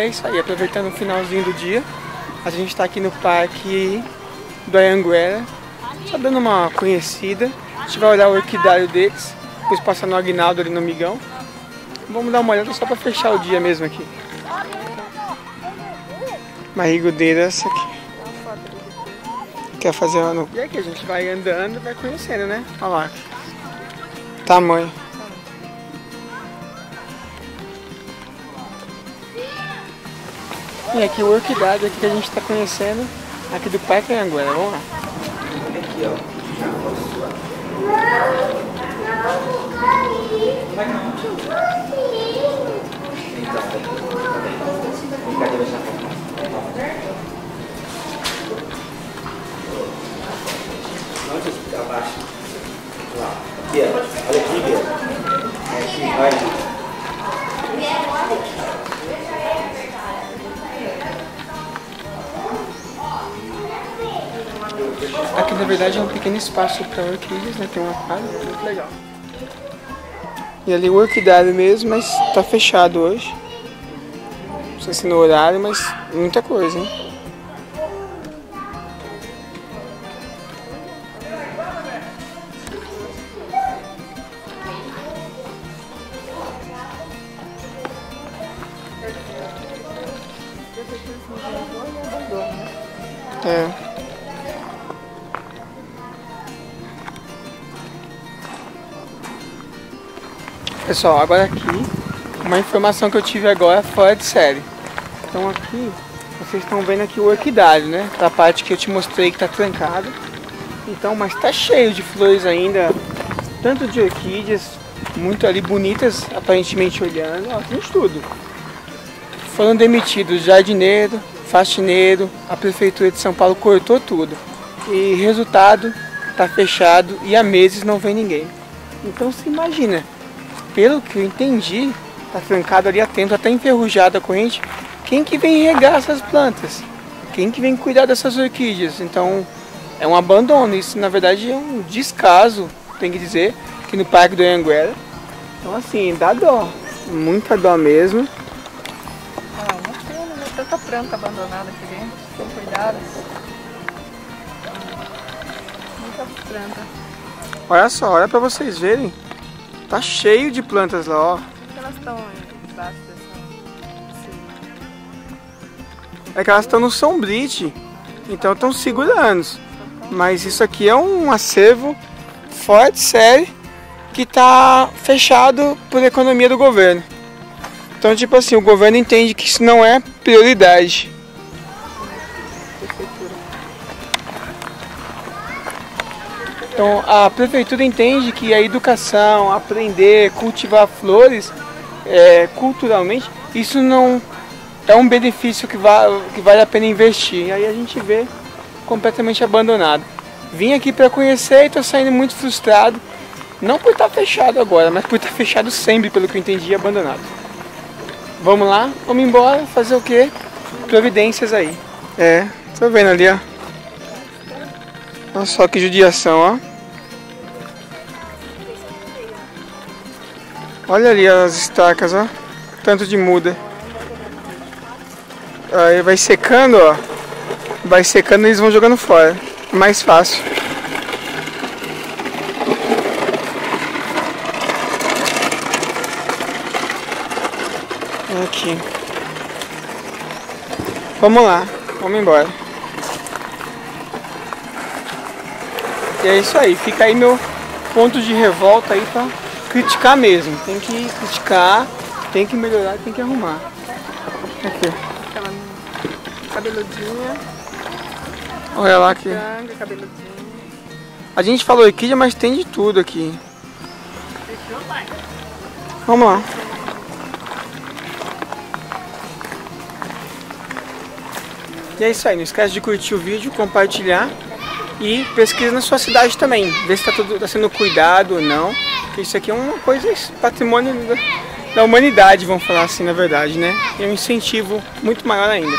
É isso aí, aproveitando o finalzinho do dia, a gente está aqui no parque do Anhanguera, só dando uma conhecida. A gente vai olhar o orquidário deles, depois passar no Aguinaldo ali no Migão. Vamos dar uma olhada só para fechar o dia mesmo aqui. Marigudeira essa aqui. Quer fazer uma no... E aqui a gente vai andando vai conhecendo, né? Olha lá. Tamanho. E aqui o orquidário aqui que a gente está conhecendo aqui do Parque Anguera. Vamos lá. Aqui, ó. Abaixo. Aqui na verdade é um pequeno espaço para orquídeas, né? Tem uma quadra, muito legal. E ali o orquidário mesmo, mas tá fechado hoje. Não sei se no horário, mas muita coisa, hein? É. Pessoal, agora aqui, uma informação que eu tive agora fora de série. Então aqui, vocês estão vendo aqui o orquidário, né? Da parte que eu te mostrei que tá trancado. Então, mas tá cheio de flores ainda, tanto de orquídeas, muito ali bonitas, aparentemente olhando, ó, tem tudo. Foram demitidos jardineiro, faxineiro, a prefeitura de São Paulo cortou tudo. E resultado, tá fechado e há meses não vem ninguém. Então se imagina, pelo que eu entendi, tá trancado ali atento, até enferrujada a corrente. Quem que vem regar essas plantas? Quem que vem cuidar dessas orquídeas? Então é um abandono, isso na verdade é um descaso, tem que dizer, aqui no Parque do Anhanguera. Então assim, dá dó, muita dó mesmo. Ah, né? tanta planta abandonada aqui dentro, sem cuidado. Muita planta. Olha só, olha pra vocês verem. Tá cheio de plantas lá, ó. Elas estão embaixo dessa... É que elas estão no sombrite, então estão segurando. Mas isso aqui é um acervo fora de série que tá fechado por economia do governo. Então, tipo assim, o governo entende que isso não é prioridade. Então a prefeitura entende que a educação, aprender, cultivar flores é, culturalmente, isso não é um benefício que, va que vale a pena investir. E aí a gente vê completamente abandonado. Vim aqui para conhecer e estou saindo muito frustrado. Não por estar fechado agora, mas por estar fechado sempre, pelo que eu entendi, abandonado. Vamos lá? Vamos embora fazer o quê? Providências aí. É, tô vendo ali, ó. Olha só que judiação, ó. Olha ali as estacas, ó. Tanto de muda. Aí vai secando, ó. Vai secando e eles vão jogando fora. Mais fácil. Aqui. Vamos lá. Vamos embora. E é isso aí. Fica aí meu ponto de revolta aí pra criticar mesmo. Tem que criticar, tem que melhorar, tem que arrumar. Aqui. Aquela cabeludinha. Olha lá aqui. Franga, cabeludinha. A gente falou orquídea, mas tem de tudo aqui. Fechou, pai? Vamos lá. E é isso aí, não esquece de curtir o vídeo, compartilhar e pesquisa na sua cidade também. Ver se está tá sendo cuidado ou não. Porque isso aqui é uma coisa, patrimônio da, da humanidade, vamos falar assim, na verdade, né? É um incentivo muito maior ainda.